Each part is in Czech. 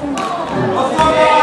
감사합니다.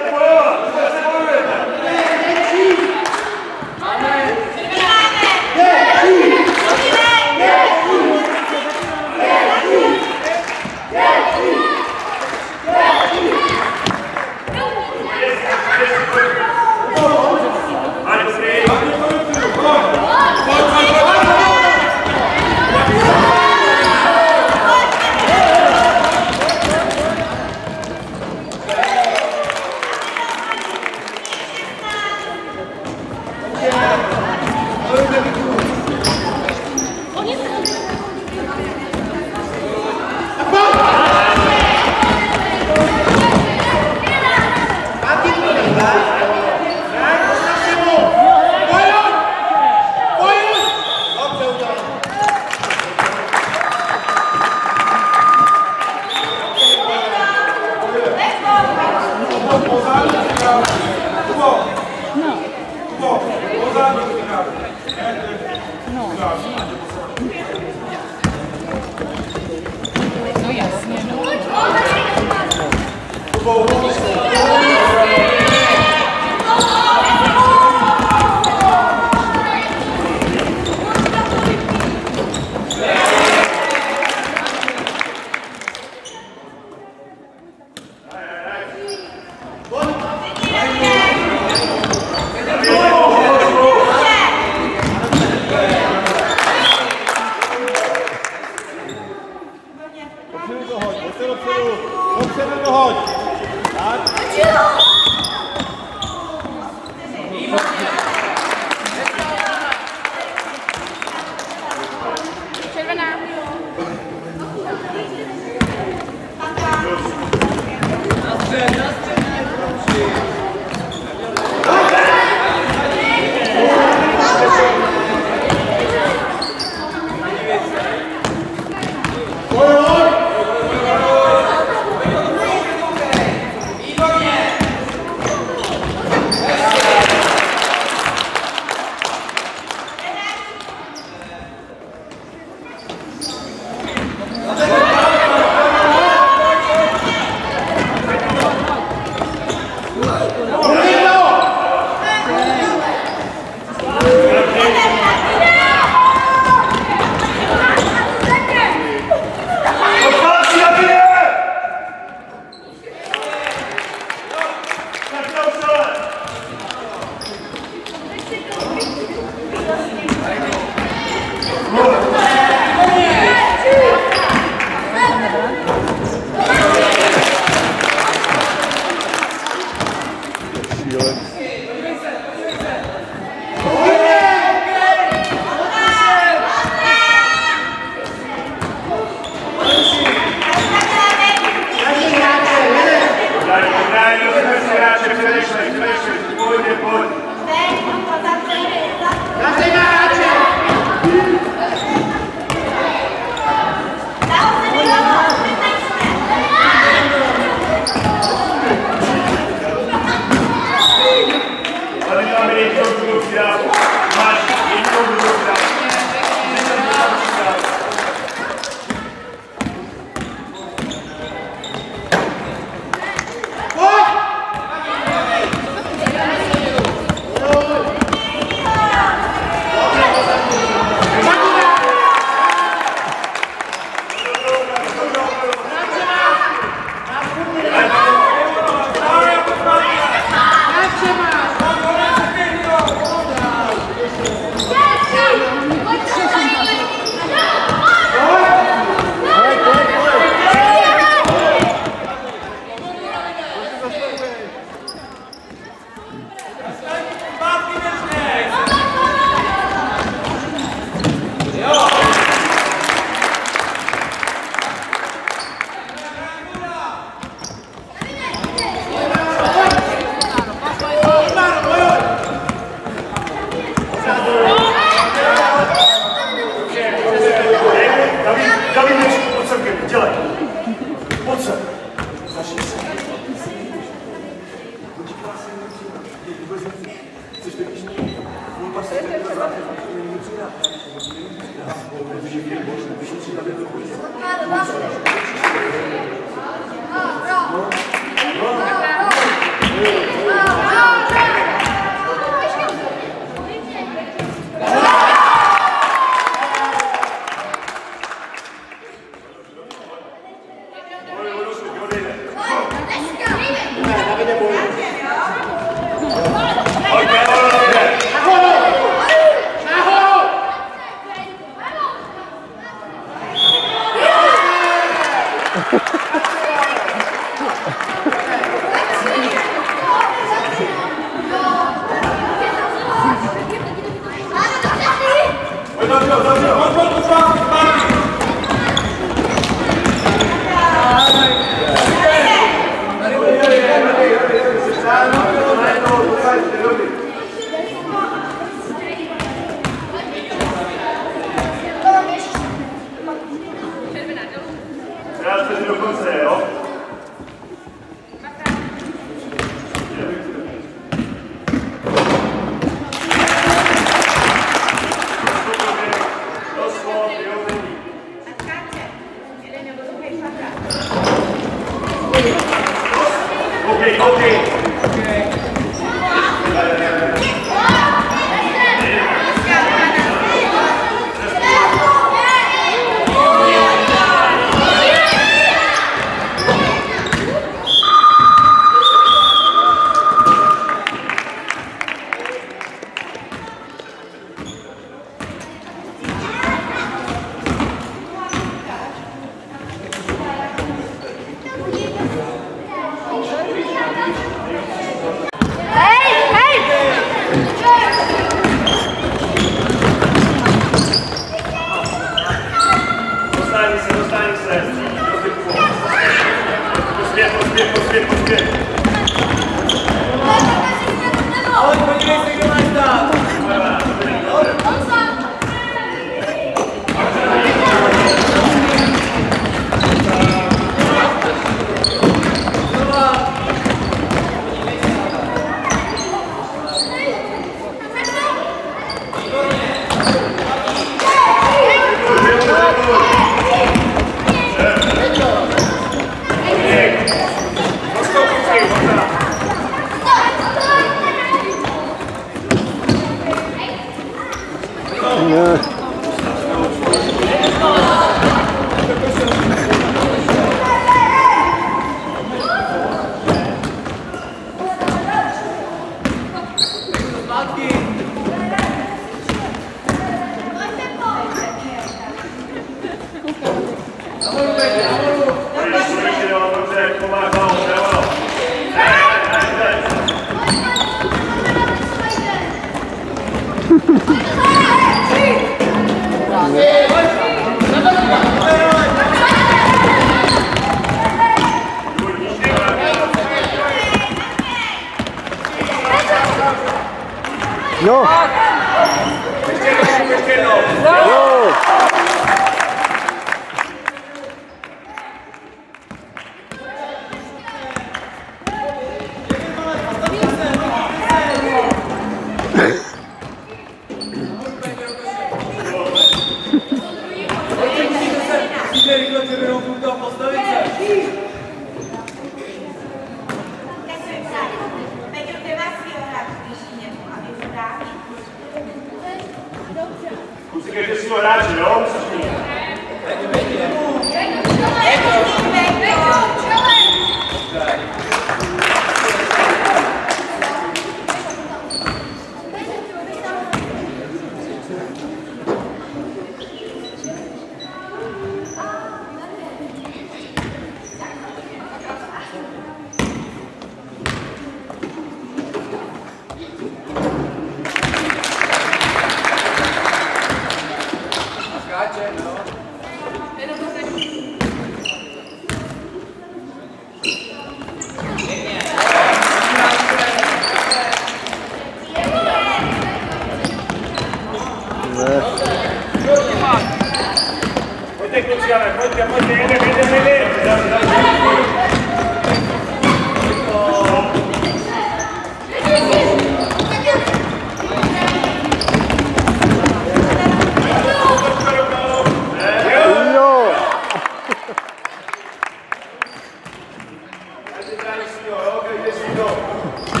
go.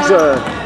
It's a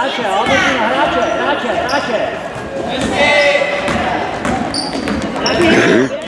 hráče, otočím hráče, hráče, hráče. Tak je.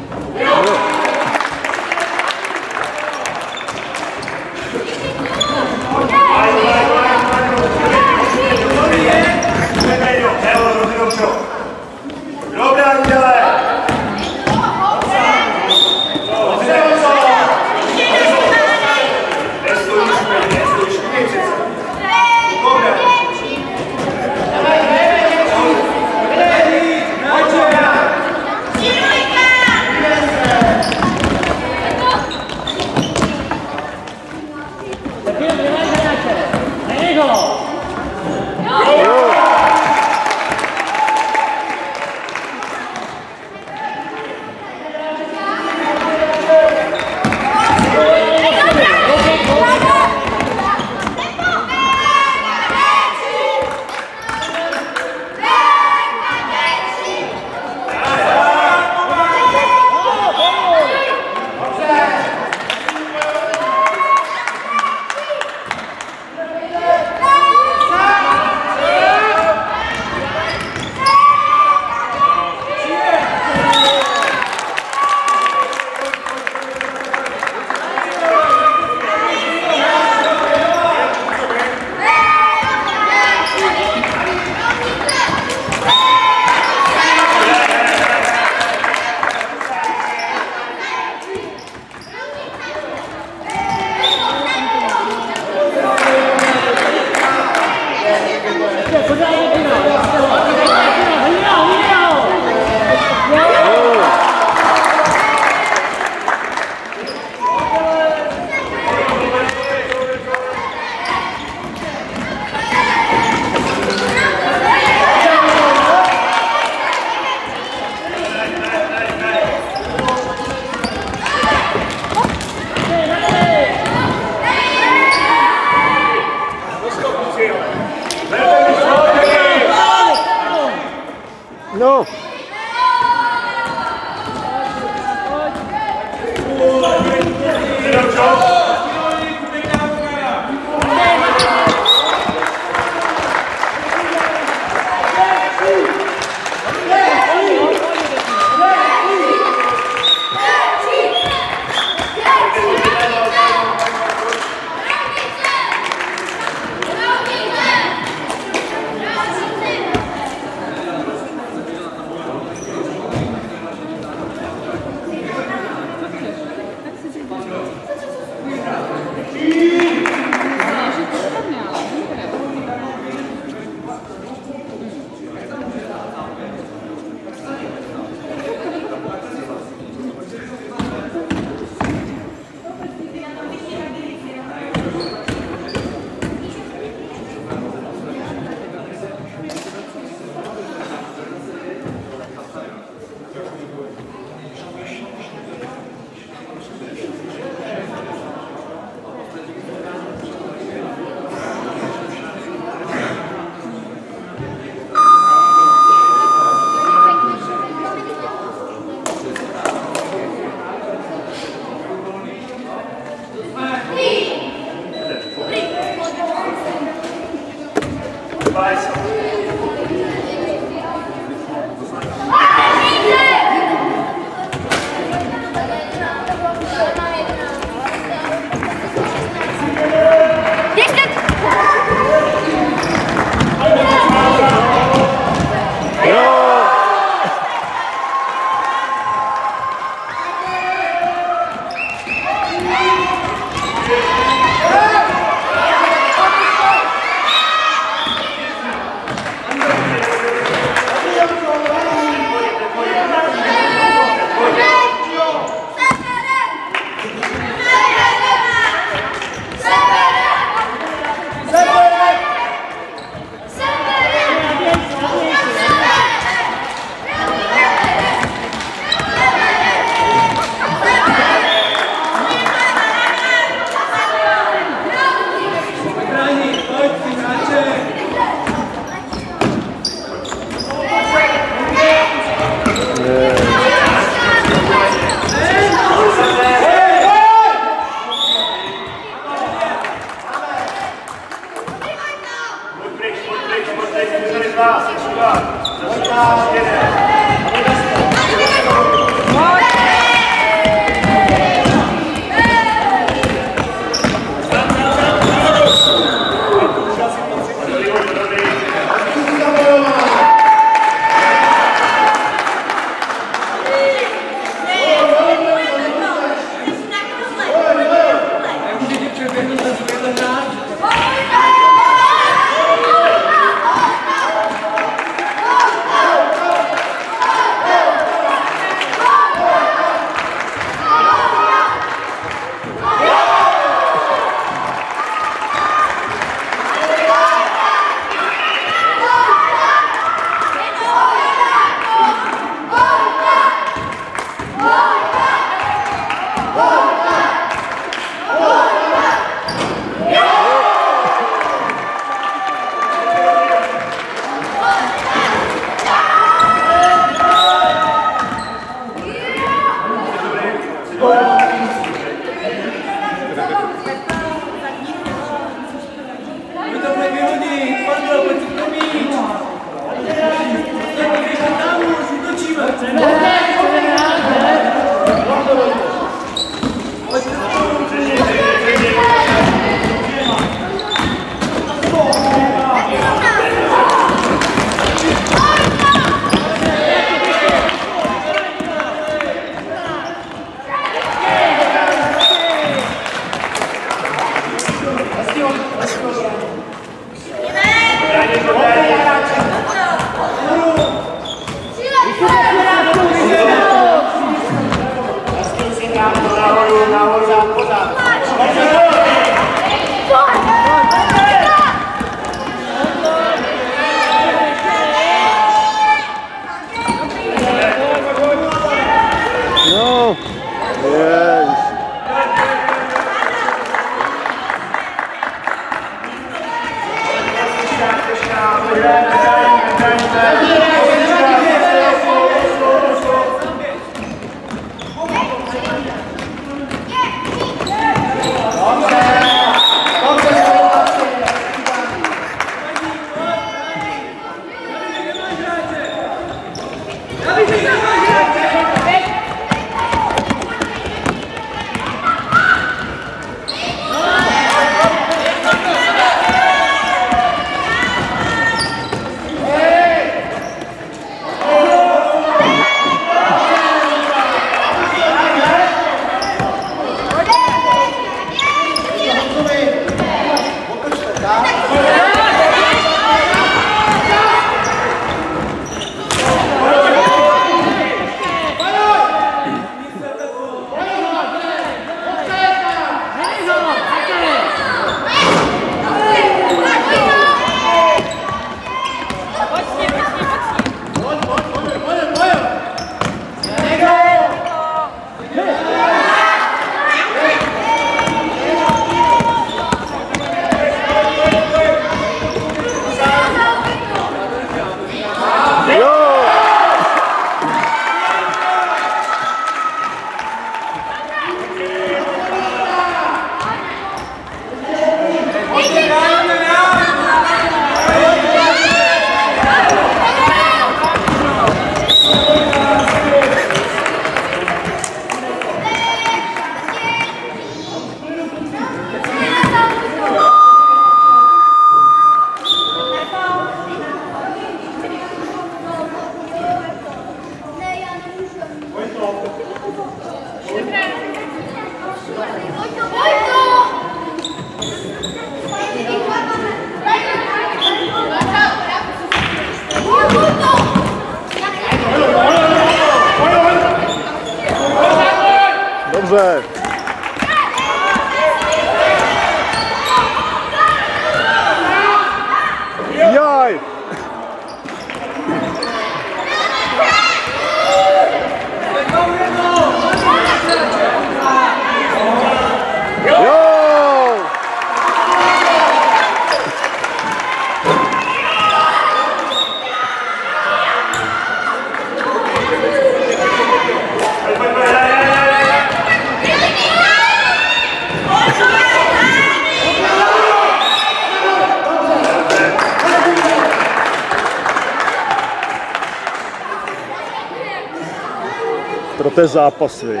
Pro ten zápas, vy.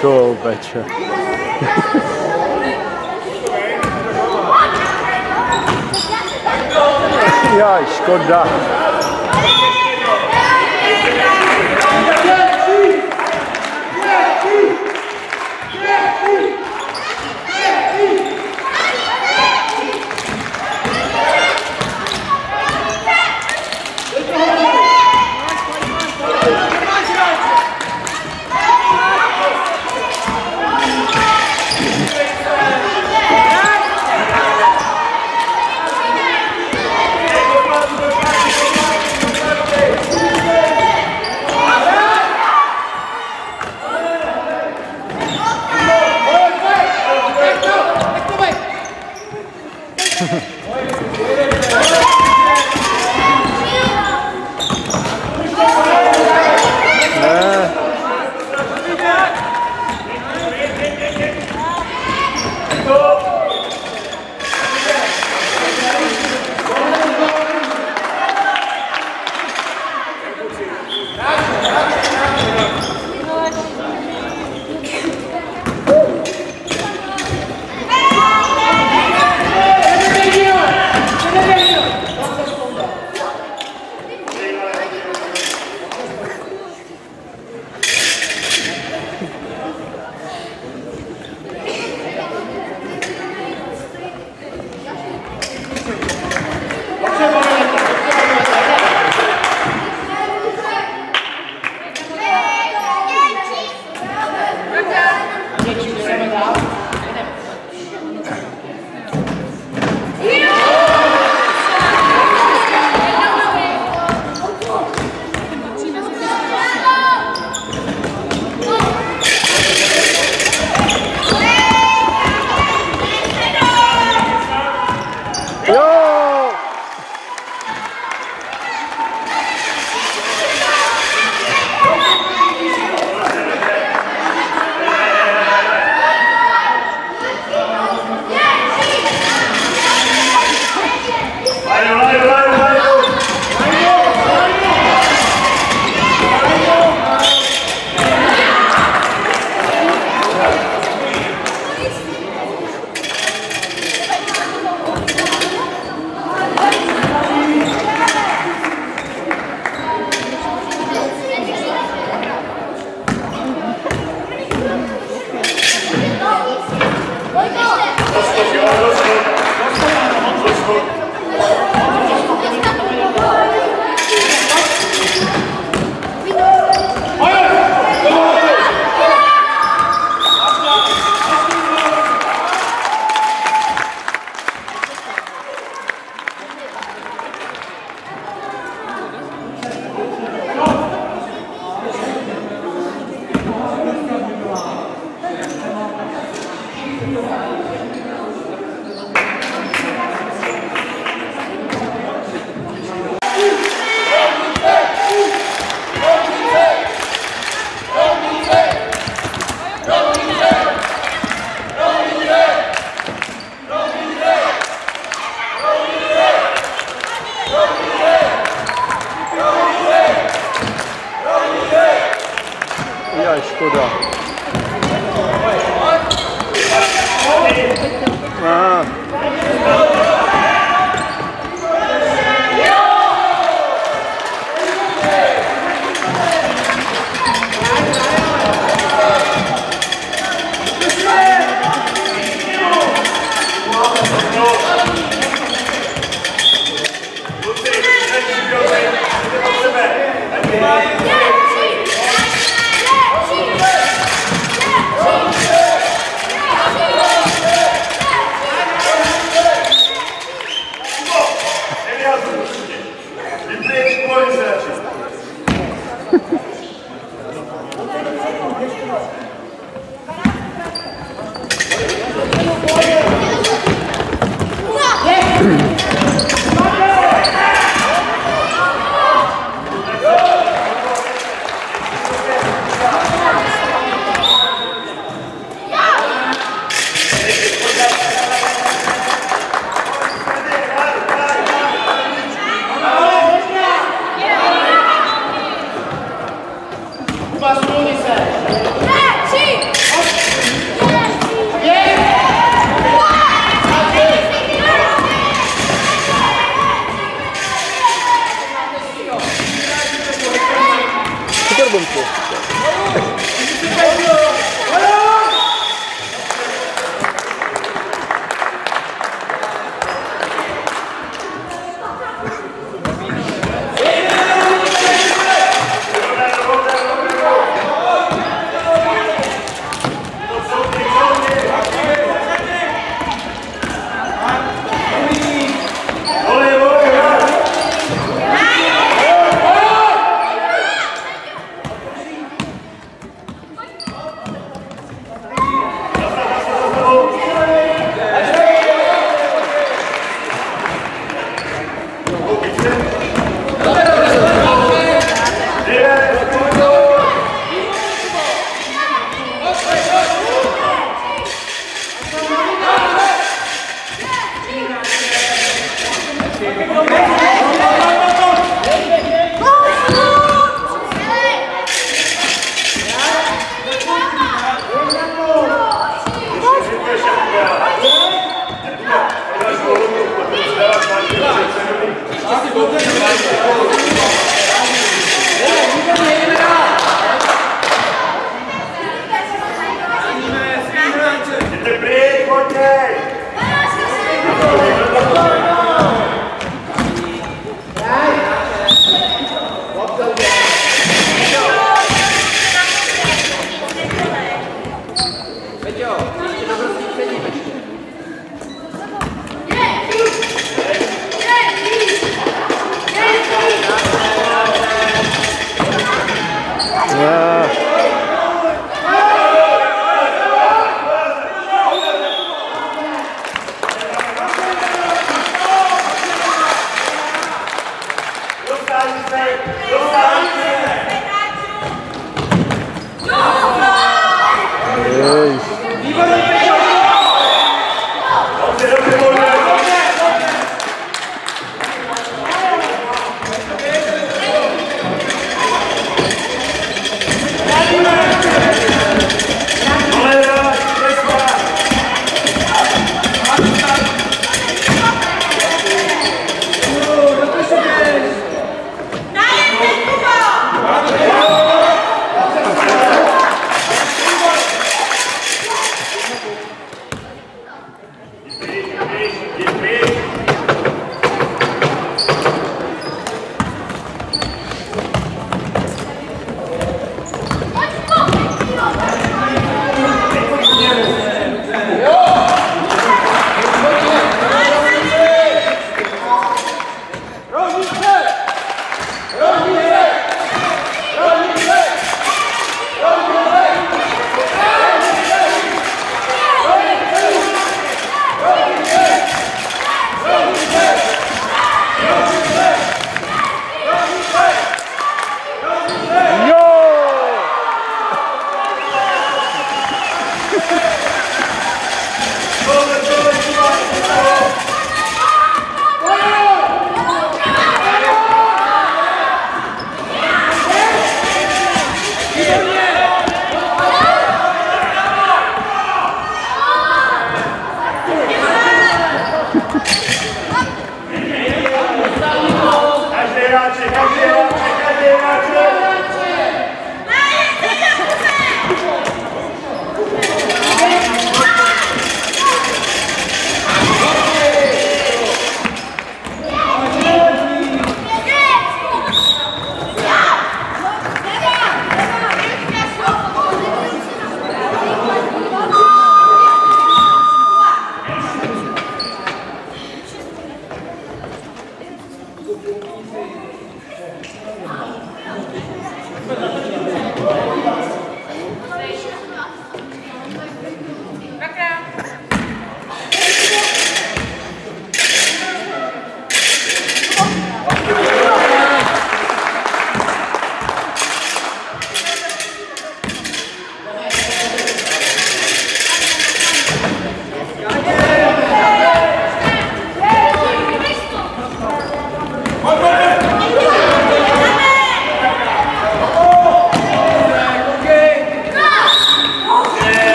Čo, beče. Jaj, škoda.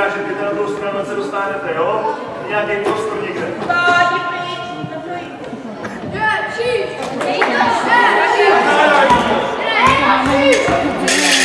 znamená, že jdete na druhou stranu a se dostanete, jo? Nějaký prostor někde. Páni pryč, pryč. Ne, přijď. Nejde, ne, přijď. Ne, přijď.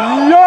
이야!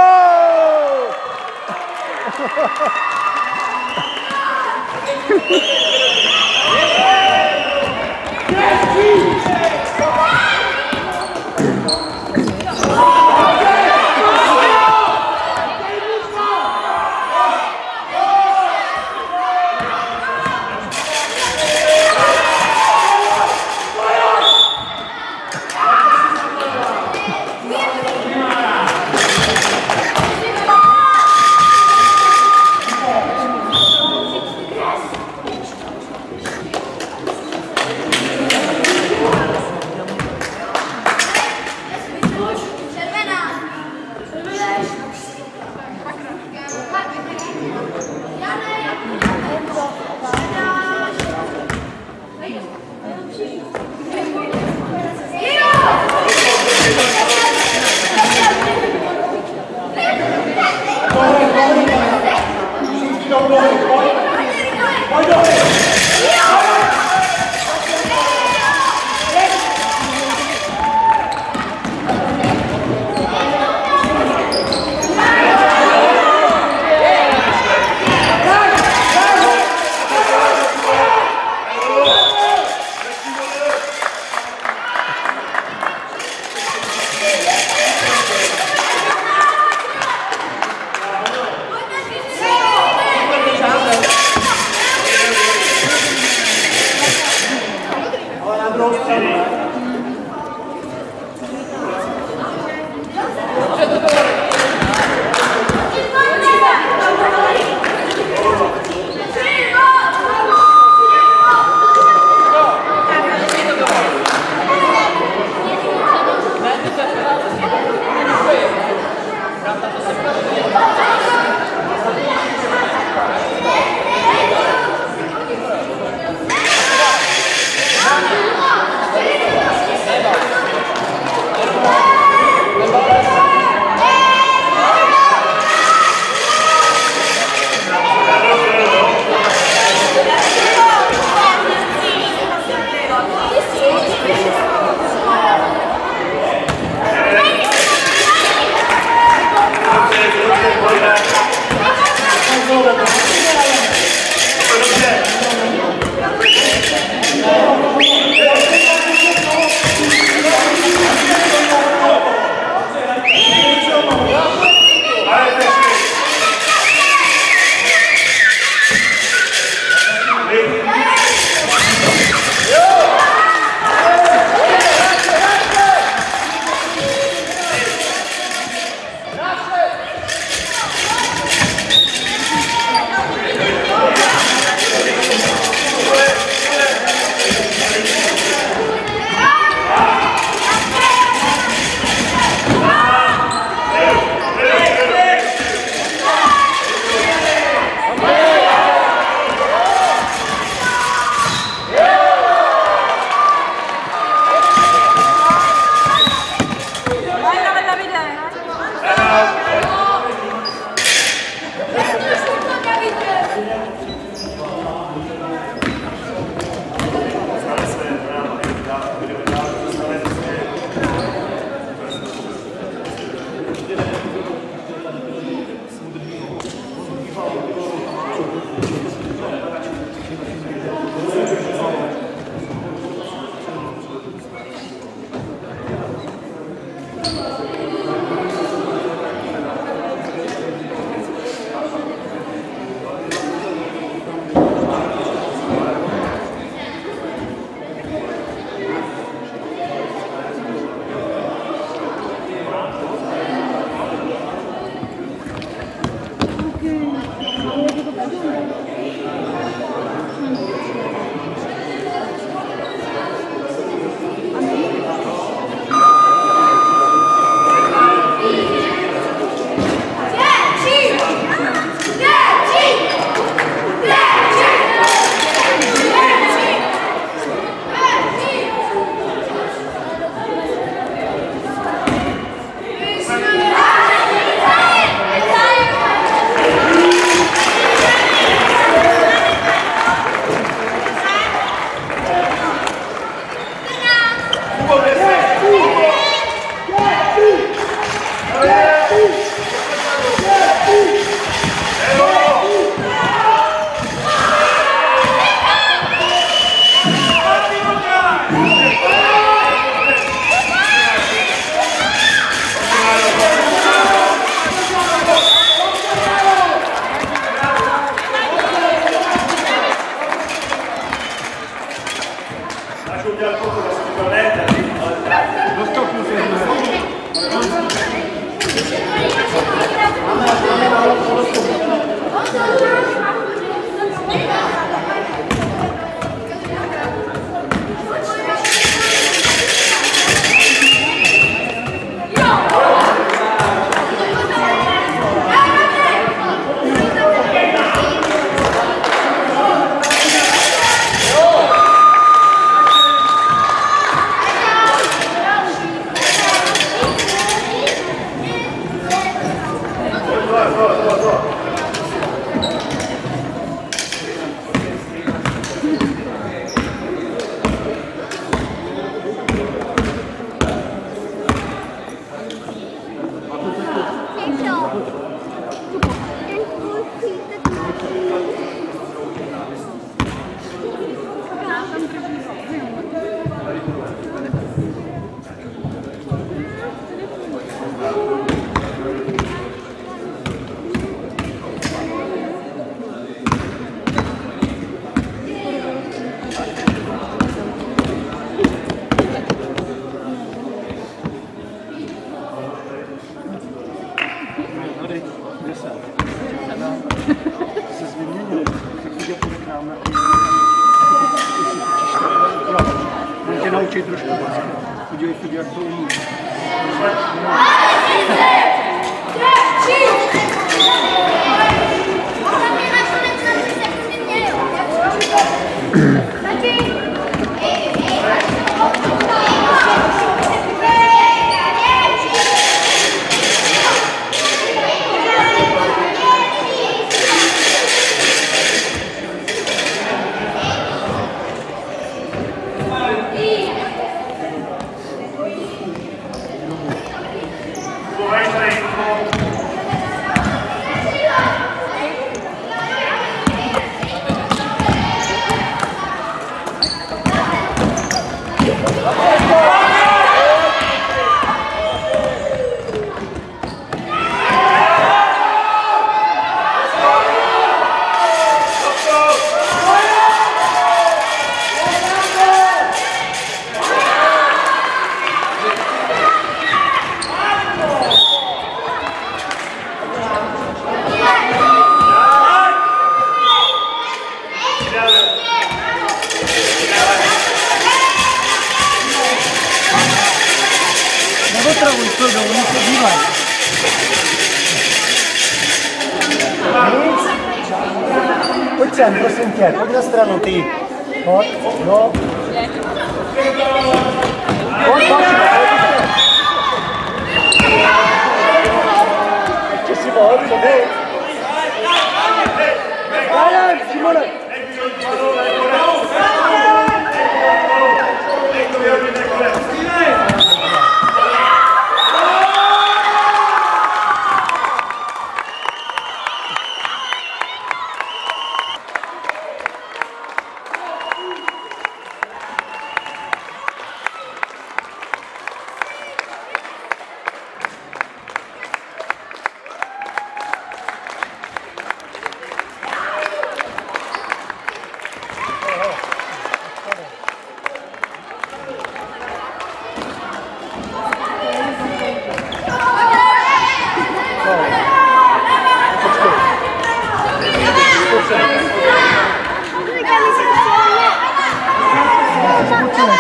Это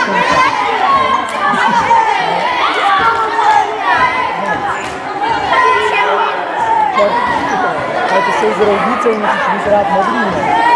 все из-за разницы, и мы сейчас не сразу могли.